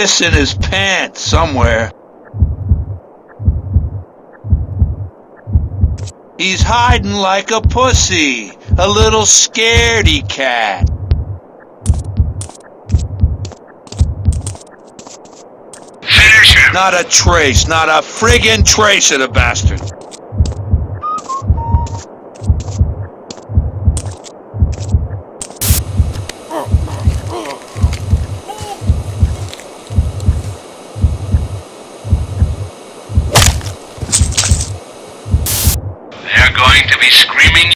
pissing his pants somewhere. He's hiding like a pussy, a little scaredy cat. Finish him! Not a trace, not a friggin' trace of the bastard. going to be screaming